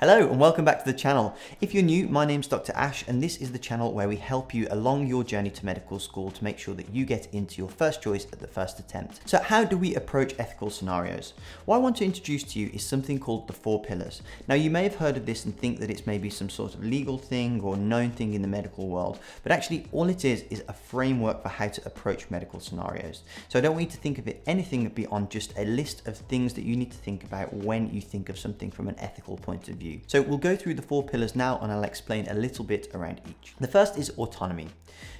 Hello and welcome back to the channel. If you're new, my name's Dr. Ash and this is the channel where we help you along your journey to medical school to make sure that you get into your first choice at the first attempt. So how do we approach ethical scenarios? What I want to introduce to you is something called the four pillars. Now you may have heard of this and think that it's maybe some sort of legal thing or known thing in the medical world, but actually all it is is a framework for how to approach medical scenarios. So I don't want you to think of it anything beyond just a list of things that you need to think about when you think of something from an ethical point of view. So we'll go through the four pillars now and I'll explain a little bit around each. The first is autonomy.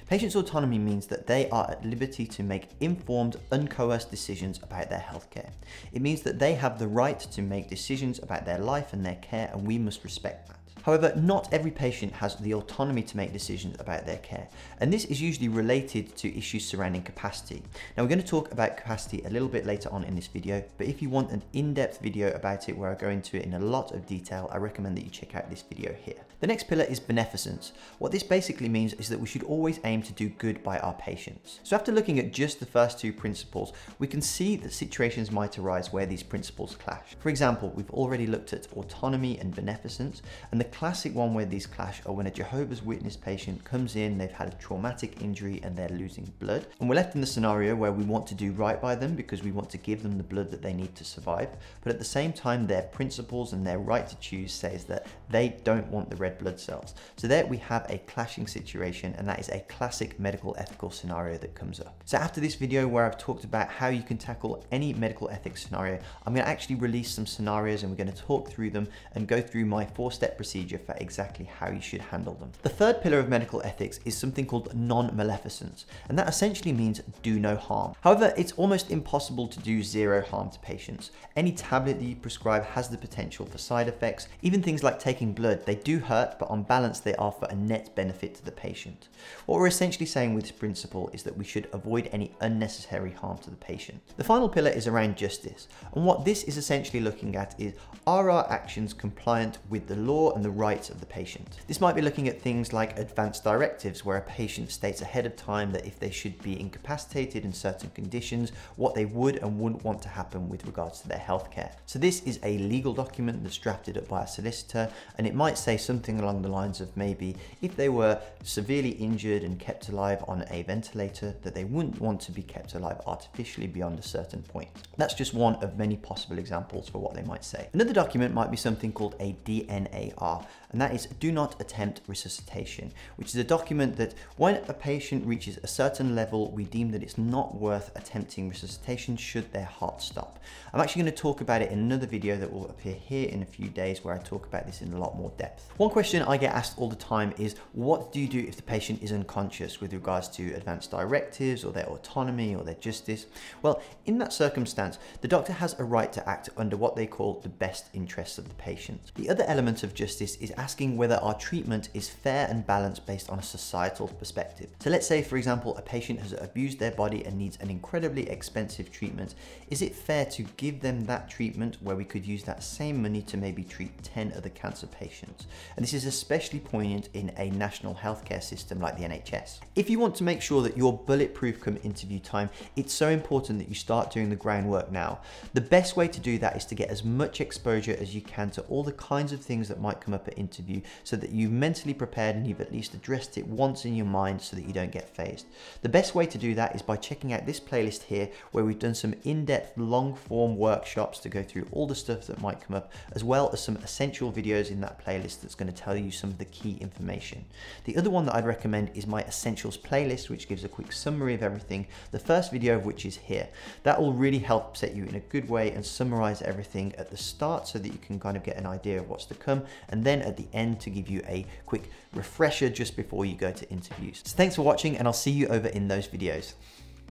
Patients' autonomy means that they are at liberty to make informed, uncoerced decisions about their healthcare. It means that they have the right to make decisions about their life and their care and we must respect that. However, not every patient has the autonomy to make decisions about their care, and this is usually related to issues surrounding capacity. Now we're going to talk about capacity a little bit later on in this video, but if you want an in-depth video about it where I go into it in a lot of detail, I recommend that you check out this video here. The next pillar is beneficence. What this basically means is that we should always aim to do good by our patients. So after looking at just the first two principles, we can see that situations might arise where these principles clash. For example, we've already looked at autonomy and beneficence, and the classic one where these clash are when a Jehovah's Witness patient comes in, they've had a traumatic injury and they're losing blood. And we're left in the scenario where we want to do right by them because we want to give them the blood that they need to survive. But at the same time, their principles and their right to choose says that they don't want the red blood cells. So there we have a clashing situation and that is a classic medical ethical scenario that comes up. So after this video where I've talked about how you can tackle any medical ethics scenario, I'm going to actually release some scenarios and we're going to talk through them and go through my four-step procedure procedure for exactly how you should handle them. The third pillar of medical ethics is something called non-maleficence, and that essentially means do no harm. However, it's almost impossible to do zero harm to patients. Any tablet that you prescribe has the potential for side effects. Even things like taking blood, they do hurt, but on balance they offer a net benefit to the patient. What we're essentially saying with this principle is that we should avoid any unnecessary harm to the patient. The final pillar is around justice, and what this is essentially looking at is are our actions compliant with the law and the rights of the patient. This might be looking at things like advanced directives where a patient states ahead of time that if they should be incapacitated in certain conditions, what they would and wouldn't want to happen with regards to their healthcare. So this is a legal document that's drafted up by a solicitor and it might say something along the lines of maybe if they were severely injured and kept alive on a ventilator that they wouldn't want to be kept alive artificially beyond a certain point. That's just one of many possible examples for what they might say. Another document might be something called a DNAR and that is do not attempt resuscitation, which is a document that when a patient reaches a certain level, we deem that it's not worth attempting resuscitation should their heart stop. I'm actually going to talk about it in another video that will appear here in a few days where I talk about this in a lot more depth. One question I get asked all the time is what do you do if the patient is unconscious with regards to advanced directives or their autonomy or their justice? Well, in that circumstance, the doctor has a right to act under what they call the best interests of the patient. The other element of justice is asking whether our treatment is fair and balanced based on a societal perspective. So let's say, for example, a patient has abused their body and needs an incredibly expensive treatment. Is it fair to give them that treatment where we could use that same money to maybe treat 10 other cancer patients? And this is especially poignant in a national healthcare system like the NHS. If you want to make sure that you're bulletproof come interview time, it's so important that you start doing the groundwork now. The best way to do that is to get as much exposure as you can to all the kinds of things that might come up at interview so that you've mentally prepared and you've at least addressed it once in your mind so that you don't get fazed. The best way to do that is by checking out this playlist here where we've done some in-depth long form workshops to go through all the stuff that might come up as well as some essential videos in that playlist that's going to tell you some of the key information. The other one that I'd recommend is my essentials playlist which gives a quick summary of everything, the first video of which is here. That will really help set you in a good way and summarize everything at the start so that you can kind of get an idea of what's to come and then then at the end to give you a quick refresher just before you go to interviews. So thanks for watching and I'll see you over in those videos.